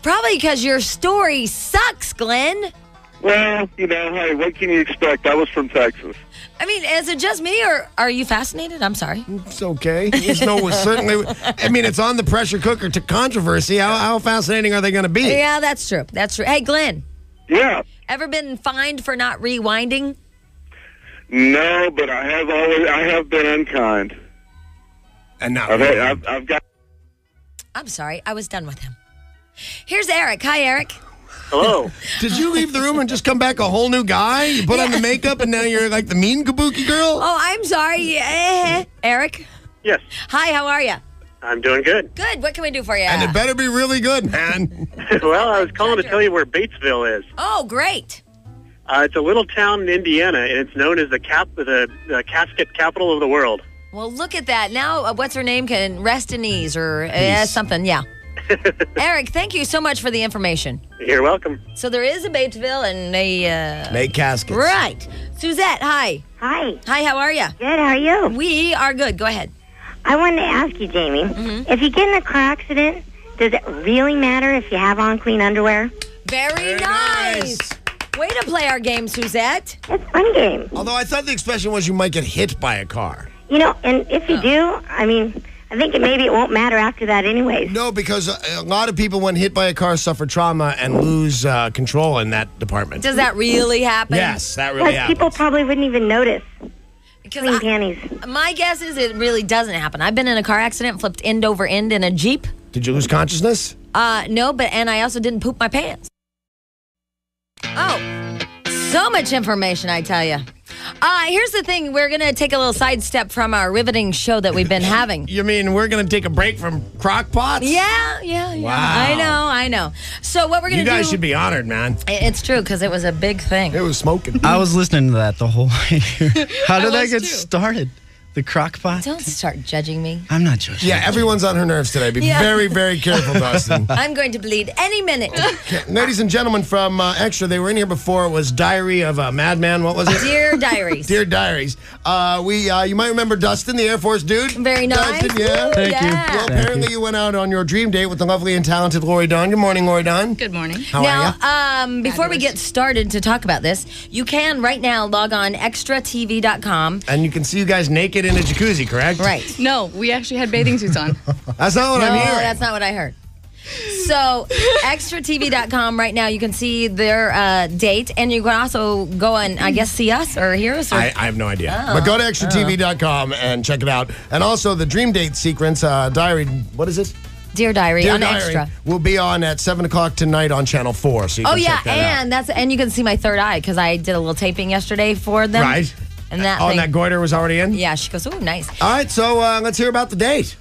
Probably because your story sucks, Glenn. Well, you know, hey, what can you expect? I was from Texas. I mean, is it just me, or are you fascinated? I'm sorry. It's okay. There's no certainly. I mean, it's on the pressure cooker to controversy. How, how fascinating are they going to be? Yeah, that's true. That's true. Hey, Glenn. Yeah. Ever been fined for not rewinding? No, but I have always, I have been unkind. And now I've, had, I've, I've got. I'm sorry. I was done with him. Here's Eric. Hi, Eric. Hello. Did you leave the room and just come back a whole new guy? You put on the makeup and now you're like the mean kabuki girl? Oh, I'm sorry. Eh, Eric. Yes. Hi, how are you? I'm doing good. Good. What can we do for you? And it better be really good, man. well, I was calling to tell you where Batesville is. Oh, great. Uh, it's a little town in Indiana, and it's known as the cap the, the casket capital of the world. Well, look at that. Now, uh, what's her name can rest in ease or uh, something. Yeah. Eric, thank you so much for the information. You're welcome. So there is a Batesville and a. Uh, Make caskets. Right. Suzette, hi. Hi. Hi, how are you? Good, how are you? We are good. Go ahead. I wanted to ask you, Jamie, Mm-hmm. if you get in a car accident, does it really matter if you have on clean underwear? Very, nice. Way to play our game, Suzette. It's a fun game. Although I thought the expression was you might get hit by a car. You know, and if Oh. you do, I mean, I think it maybe it won't matter after that anyways. No, because a, a lot of people, when hit by a car, suffer trauma and lose uh, control in that department. Does that really happen? Yes, that really Like happens. people probably wouldn't even notice. Because Clean I- panties. my guess is it really doesn't happen. I've been in a car accident, flipped end over end in a Jeep. Did you lose consciousness? Uh, no, but and I also didn't poop my pants. Oh, so much information, I tell you. Uh, here's the thing: we're gonna take a little sidestep from our riveting show that we've been having. You mean we're going to take a break from crock pots? Yeah, yeah, yeah. Wow. I know, I know. So what we're gonna do. You guys should be honored, man. It's true because it was a big thing. It was smoking. I was listening to that the whole way. here. How I did that get too. started? The crock pot? Don't start judging me. I'm not judging. Yeah, everyone's on her nerves today. Be Yeah. very, very careful, Dustin. I'm going to bleed any minute. Ladies and gentlemen from uh, Extra, they were in here before. It was Diary of a Madman. What was it? Dear Diaries. Dear Diaries. Uh, we, uh, you might remember Dustin, the Air Force dude. Very nice. Dustin, yeah. Thank you. Well, Thank apparently you. went out on your dream date with the lovely and talented Lori Dawn. Good morning, Lori Dawn. Good morning. How are you? now, um, before we get started to talk about this, you can right now log on extratv.com. And you can see you guys naked in a jacuzzi, correct? Right. No, we actually had bathing suits on. That's not what no, I'm hearing. that's not what I heard. So, extratv.com right now, you can see their uh, date, and you can also go and, I guess, see us or hear us. Or, I, I have no idea. Oh. But go to extratv.com and check it out. And also the dream date sequence, uh, diary, what is it? Dear Diary Dear on Diary Extra. will be on at 7 o'clock tonight on Channel 4. So you Oh can yeah, check that out. and that's and you can see my third eye because I did a little taping yesterday for them. Right. And that Oh, thing. and that goiter was already in? yeah, she goes, oh, nice. All right, so uh, let's hear about the date.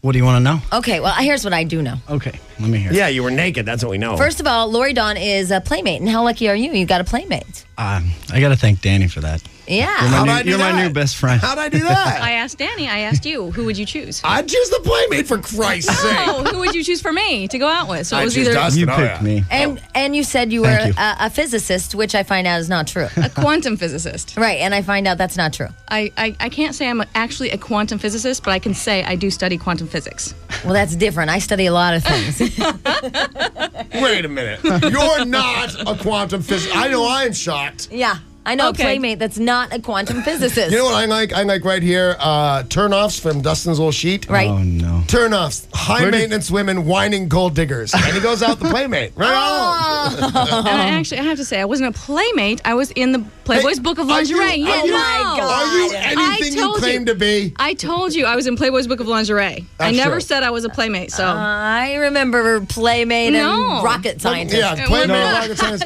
What do you want to know? Okay, well, here's what I do know. Okay, let me hear. Yeah, you were naked. That's what we know. First of all, Lori Dawn is a playmate, and how lucky are you? You got a playmate. Um, I got to thank Danny for that. Yeah. You're my, How'd new, I do you're my new best friend. How'd I do that? I asked Danny, I asked you, who would you choose? I'd choose the playmate for Christ's oh, sake. Oh, who would you choose for me to go out with? So it I'd was choose either Dustin. you Oh, picked yeah. me. And oh. and you said you were you. A, a physicist, which I find out is not true. a quantum physicist. right, and I find out that's not true. I, I, I can't say I'm actually a quantum physicist, but I can say I do study quantum physics. Well, that's different. I study a lot of things. Wait a minute. You're not a quantum physicist. I know I'm shocked. yeah, I know Okay. a playmate that's not a quantum physicist. You know what I like? I like right here uh, turnoffs from Dustin's little sheet. Right. Oh no. Turnoffs. High Where did- maintenance women whining gold diggers. And he goes out the playmate. Right on. And I actually, I have to say, I wasn't a playmate. I was in the Playboy's Hey, Book of are you- Lingerie. are yeah, you- no. Are you anything you told you. claim to be? I told you I was in Playboy's Book of Lingerie. I never true. said I was a playmate. So I remember playmate No. and rocket scientist. Yeah, It playmate. was- rocket science.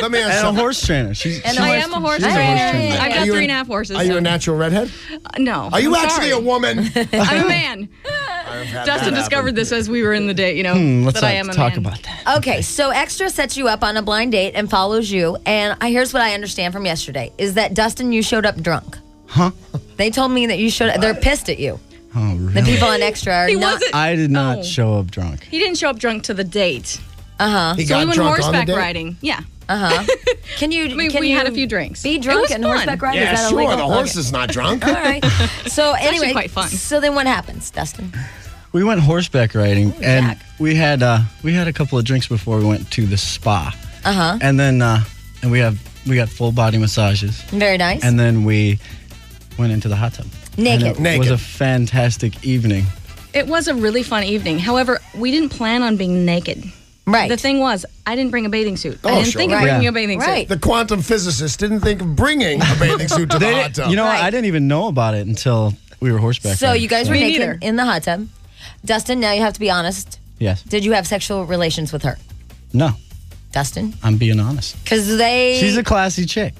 Let me ask And a horse trainer. She's, And she a I likes am a horse trainer. trainer. I've Are got you three an- and a half horses. Are you a natural redhead? Uh, no. Are you I'm actually sorry. a woman? I'm a man. Dustin discovered this as we were in the date. You know Hmm, let's that I not am a talk man. about that. Okay, so Extra sets you up on a blind date and follows you. And I, here's what I understand from yesterday: is that Dustin, you showed up drunk. Huh? They told me that you showed. up. They're pissed at you. Oh, really? The people on Extra are He not. wasn't. I did not Oh. show up drunk. He didn't show up drunk to the date. Uh huh. He So we got went drunk on the horseback date? riding. Yeah. Uh huh. Can you? We, can we you had a few drinks. Be drunk was and fun. horseback riding. Yeah, is that sure. illegal? The Okay. horse is not drunk. All right. So actually anyway, quite fun. So then what happens, Dustin? We went horseback riding, and Jack. we had uh, we had a couple of drinks before we went to the spa, Uh huh. and then uh, and we have we got full body massages, Very nice. and then we went into the hot tub. Naked. It Naked. was a fantastic evening. It was a really fun evening. However, we didn't plan on being naked. right. The thing was, I didn't bring a bathing suit. Oh, I didn't sure. think of Right. bringing Yeah. a bathing Right. suit. The quantum physicist didn't think of bringing a bathing suit to the hot tub. You know, Right. I didn't even know about it until we were horseback. so riding. you guys were Me naked neither. in the hot tub. Dustin, now you have to be honest. yes, Did you have sexual relations with her, no, Dustin? I'm being honest. Because they. She's a classy chick.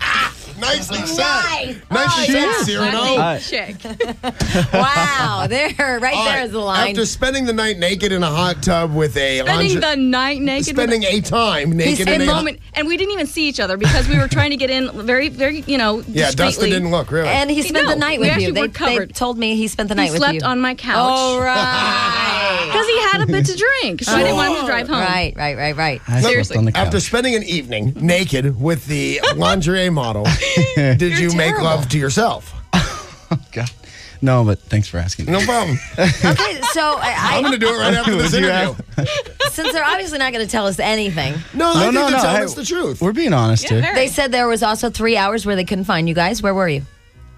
Nicely said. Nice. Nicely Oh, said, yeah. Cyrano. Chick. wow, there, right All there right, is the line. After spending the night naked in a hot tub with a Spending lingerie- the night naked. spending a time naked a in a moment, and we didn't even see each other because we were trying to get in very, very, you know, Yeah, Dustin didn't look really. and he spent No, the night we with you. They, were they covered. told me he spent the He night with slept you. on my couch. Oh, right. Because he had a bit to drink, so I didn't want him to oh. drive home. Right, right, right, right. I slept Seriously. on the couch. After spending an evening naked with the lingerie model, did you make terrible. love to yourself? God. No, but thanks for asking. No problem. Okay, so I, I'm going to do it right after this interview. I, since they're obviously not going to tell us anything, No, I No, no, they're no. telling Hey, us the truth. We're being honest Yeah, here. very. they said there was also three hours where they couldn't find you guys. Where were you?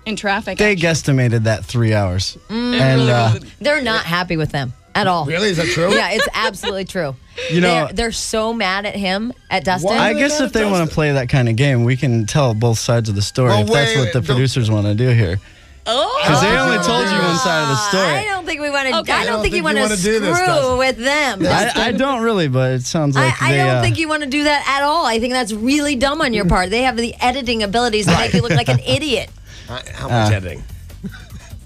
in traffic. They actually. guesstimated that three hours, Mm. and uh, They're not happy with them at all. Really? Is that true? Yeah, it's absolutely true. You know- they're, they're so mad at him, at Dustin. Why? I they guess not if they want Dustin? to play that kind of game, we can tell both sides of the story. Well, if that's wait, what the don't- producers want to do here. Oh, Because they only told you one side of the story. I story. don't think we want to. Okay. I don't think you want to wanna screw do this, Dustin. with them. I, I don't really, but it sounds I, like I they. don't uh, think you want to do that at all. I think that's really dumb on your part. They have the editing abilities to make you look like an idiot. Uh, How much Uh, editing?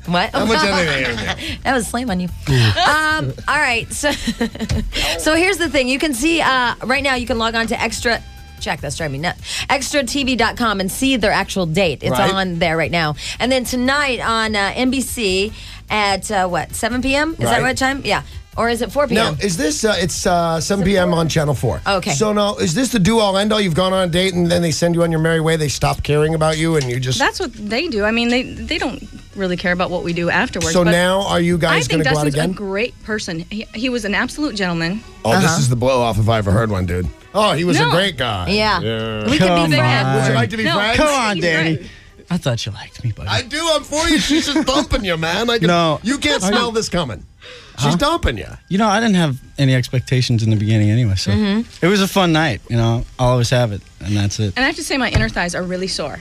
What? How much editing? that was slam on you. um, all right. So, so here's the thing. You can see uh, right now. You can log on to extra check. That's driving me nuts. ExtraTV.com and see their actual date. It's Right. on there right now. And then tonight on uh, NBC at uh, what 7 p.m. Is that Right. right time? Yeah. Or is it 4 p.m.? No, is this, uh, it's uh, 7 p.m. on Channel 4. Okay. So now, is this the do all end all? You've gone on a date and then they send you on your merry way. They stop caring about you and you just. That's what they do. I mean, they they don't really care about what we do afterwards. So but now, are you I guys think going to go out Dustin's again? a great person. He, he was an absolute gentleman. oh, Uh-huh. this is the blow off if I ever heard one, dude. Oh, he was a No. great guy. Yeah. We could Come be friends. on. Would you like to be No. friends? Come on, Danny. I thought you liked me, buddy. I do. I'm for you. She's just bumping you, man. I can, No. You can't smell this coming. She's dumping you. you know, I didn't have any expectations in the beginning anyway, so Mm-hmm. it was a fun night. You know, I'll always have it, and that's it. And I have to say, my inner thighs are really sore.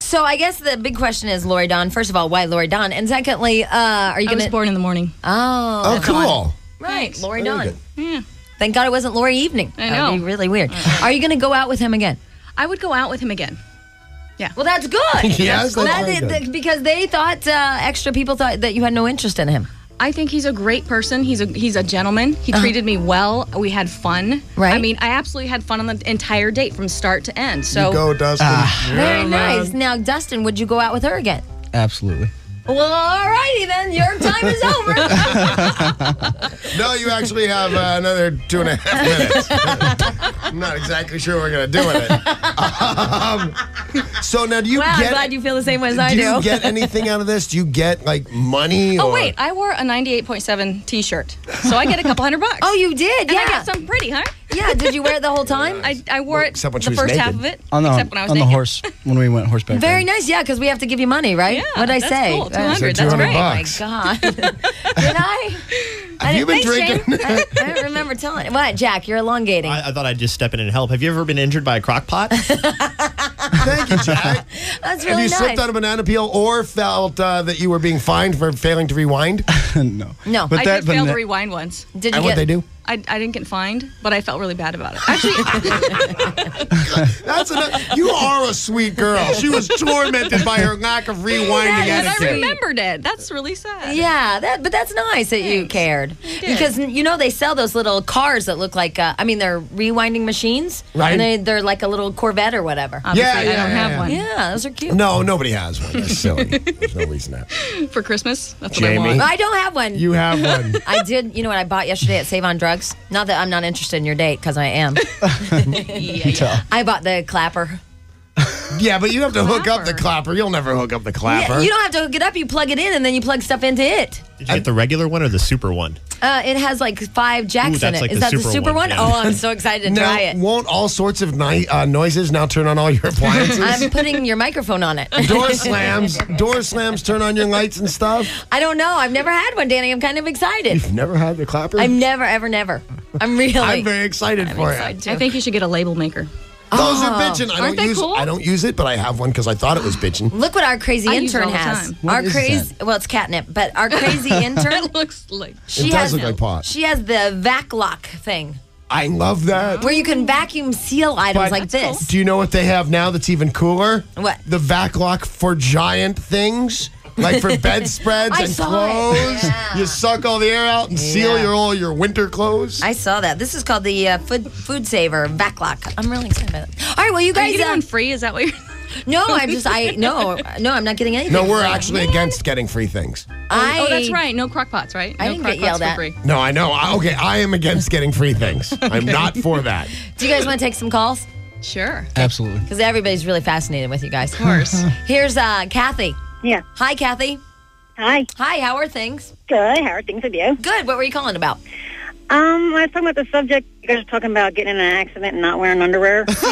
So I guess the big question is Lori Dawn. First of all, why Lori Dawn? And secondly, uh, are you I was going to? born in the morning. Oh, Oh, cool. on. Right, Lori Very Dawn. good. Yeah. Thank God it wasn't Lori Evening. I That would know. be really weird. Are you going to go out with him again? I would go out with him again. Well, that's good. Yes, Well, that's that- very good. th- because they thought uh, extra people thought that you had no interest in him. I think he's a great person. He's a he's a gentleman. He treated me well. We had fun. Uh-huh. Right. I mean, I absolutely had fun on the entire date from start to end. So You go, Dustin. Very nice. Now, Dustin, would you go out with her again? Absolutely. Well, all righty then. Your time is over. No, you actually have uh, another two and a half minutes. I'm not exactly sure what we're going to do with it. Um, so now, do you wow, I'm get glad you feel the same way as I do do. you get anything out of this? Do you get like money? Oh or- wait, I wore a 98.7 T-shirt, so I get a couple hundred bucks. oh, you did? and yeah. I get something pretty, huh? Yeah. Did you wear it the whole time? I, I wore it Except when the she was first half naked. of it, On the except when I was on the naked. horse when we went horseback. Very riding. nice. Yeah, because we have to give you money, right? Yeah, what did I that's say? cool. Uh, 200, that's 200 great. Oh my. God. Did I? Have you been Thanks, drinking? I, I don't remember telling What, Jack? You're elongating. I, I thought I'd just step in and help. Have you ever been injured by a crock pot? Thank you, Jack. That's Have you nice. slipped on a banana peel or felt uh, that you were being fined for failing to rewind? no. No. But I that, did but fail to rewind once. Did you And get? what they do? I, I didn't get fined, but I felt really bad about it. Actually, That's enough. You are a sweet girl. She was tormented by her lack of rewinding That is I remembered it. That's really sad. Yeah, that, but that's nice that you Thanks. Cared because you know they sell those little cars that look like uh, I mean they're rewinding machines, Right. And they, they're like a little Corvette or whatever. Obviously, Yeah, I yeah, don't yeah, have yeah. one yeah, those are cute. No, nobody has one. That's silly. There's no reason to. for Christmas. That's Jamie. what I want. I don't have one. You have one. I did. You know what I bought yesterday at Sav-on Drugs? Not that I'm not interested in your date because I am. I bought the clapper. Yeah, but you have to hook up the clapper. You'll never hook up the clapper. Yeah, you don't have to hook it up. You plug it in and then you plug stuff into it. Did you get the regular one or the super one? Uh, it has like five jacks Ooh, in that's it. like Is the that the super super one, one? yeah. Oh, I'm so excited to now, try it. won't all sorts of ni- uh, noises now turn on all your appliances? I'm putting your microphone on it. door slams, door slams turn on your lights and stuff. I don't know. I've never had one, Danny. I'm kind of excited. You've never had the clapper? I'm never, ever, never. I'm really. I'm very excited I'm for excited I too. think you should get a label maker. You. Those are Oh. bitching. I Aren't don't they use. cool? I don't use it, but I have one because I thought it was bitching. Look what our crazy I use it intern all the has. time. What Our is crazy, well, it's catnip, but our crazy intern, It looks like she It does has look like pot. She has the vac lock thing I love that. where you can vacuum seal items But- like this. Do you know what they have now that's even cooler? What? The vac lock for giant things. Like for bedspreads and clothes, Yeah. you suck all the air out and seal your all your winter clothes. I saw that. This is called the uh, food food saver vac lock. I'm really excited about it. All right, well, you Are you guys. getting uh, one free? Is that what you're? no, I'm just I no no I'm not getting anything. no, we're free. actually against getting free things. I, oh, that's right. No crock pots, right? I no didn't crock get yelled pots at. for free. No, I know. I- Okay, I am against getting free things. I'm not for that. Do you guys want to take some calls? Sure. Absolutely. Because everybody's really fascinated with you guys. Of course. Here's uh, Kathy. Yeah. Hi, Kathy. Hi. Hi, how are things? Good. How are things with you? Good. What were you calling about? Um, I was talking about the subject. You guys are talking about getting in an accident and not wearing underwear.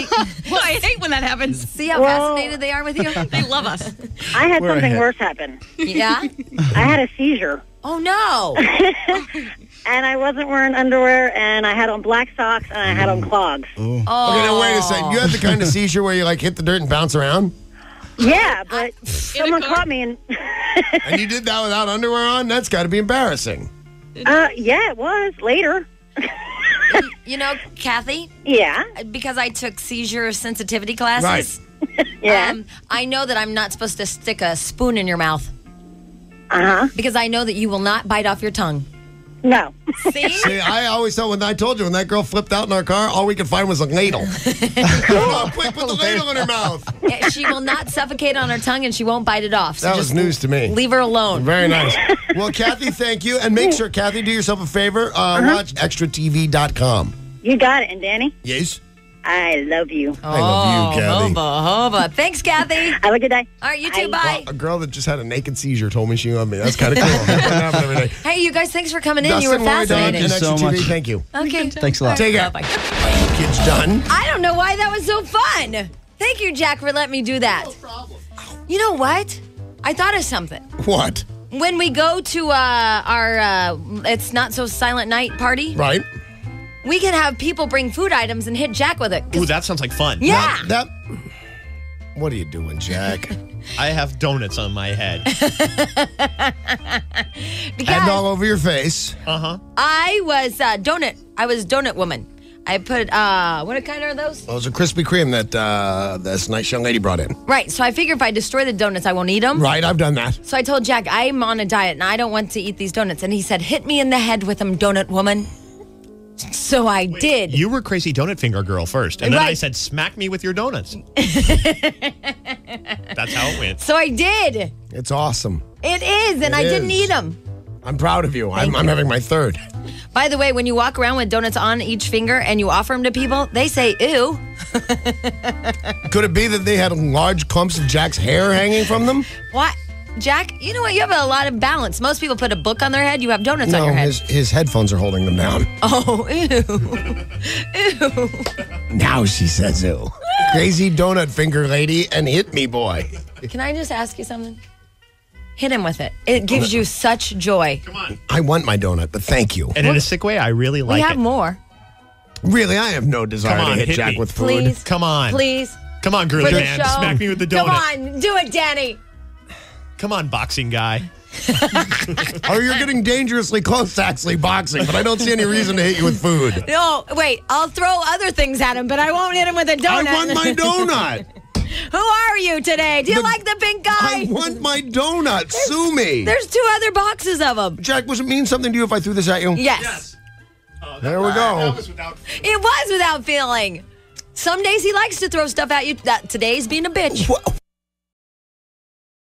well, I hate when that happens. See how Well- fascinated they are with you? They love us. I had We're something ahead. worse happen. yeah? I had a seizure, Oh, no. and I wasn't wearing underwear, and I had on black socks, and I had on clogs. Oh. Okay, now wait a second. You had the kind of seizure where you like hit the dirt and bounce around, Yeah, but someone caught me, and and you did that without underwear on. That's got to be embarrassing. uh, yeah, it was later. You know, Kathy, Yeah, because I took seizure sensitivity classes, yeah. um, I know that I'm not supposed to stick a spoon in your mouth uh huh. because I know that you will not bite off your tongue. No. See? See, I always thought when I told you when that girl flipped out in our car, all we could find was a ladle. Come on, quick, put the ladle in her mouth. Yeah, she will not suffocate on her tongue and she won't bite it off. So That was just news to me. Leave her alone. Very nice. Well, Kathy, thank you. And make sure, Kathy, do yourself a favor. Uh, Watch extratv.com. You got it. And Danny, Yes? I love you. I love you, Kathy. Hoba, hoba. Thanks, Kathy. Have a good day. All right, you too. Bye. A girl that just had a naked seizure told me she loved me. That's kind of cool. That doesn't happen every day. Hey, you guys, thanks for coming in. you were Lori, fascinating. Thank you so much. Thank you. Okay. Thanks a lot. Take care. Bye. Kids done. I don't know why that was so fun. Thank you, Jack, for letting me do that. No problem. You know what? I thought of something. What? When we go to uh, our uh, It's Not So Silent Night party, Right? We can have people bring food items and hit Jack with it. 'Cause- Ooh, that sounds like fun. yeah. That. What are you doing, Jack? I have donuts on my head. because And all over your face. Uh huh. I was uh, donut. I was donut woman. I put uh, what kind are those? Those are Krispy Kreme that uh, this nice young lady brought in. Right. So I figure if I destroy the donuts, I won't eat them. Right, I've done that. So I told Jack I'm on a diet and I don't want to eat these donuts, and he said, "Hit me in the head with them, donut woman." So I did. You were crazy donut finger girl first, and then I said, "Smack me with your donuts." That's how it went. So I did. It's awesome. It is, and It I didn't eat them. I'm proud of you. I'm, Thank I'm having my third. By the way, when you walk around with donuts on each finger and you offer them to people, they say "ew." Could it be that they had large clumps of Jack's hair hanging from them? What, Jack? You know what? You have a lot of balance. Most people put a book on their head. You have donuts on no, your head. his, his headphones are holding them down. Oh, ew, ew. Now she says, ew. Crazy donut finger lady and hit me boy. Can I just ask you something? Hit him with it. It gives you such joy. Come on. I want my donut, but thank you. And in a sick way, I really like We like have it. more. Really, I have no desire Come on, to hit, hit Jack me. with food. Please. Come on. Please. Come on, For girly the man. show. Smack me with the donut. Come on. Do it, Danny. Come on, boxing guy. Oh, you're getting dangerously close to actually boxing, but I don't see any reason to hit you with food. No, wait. I'll throw other things at him, but I won't hit him with a donut. I want my donut. Who are you today? Do you The- like the pink guy? I want my donut. Sue me. There's two other boxes of them. Jack, was it mean something to you if I threw this at you? Yes. Oh, there we go. It was without feeling. Some days he likes to throw stuff at you. That today's being a bitch. What,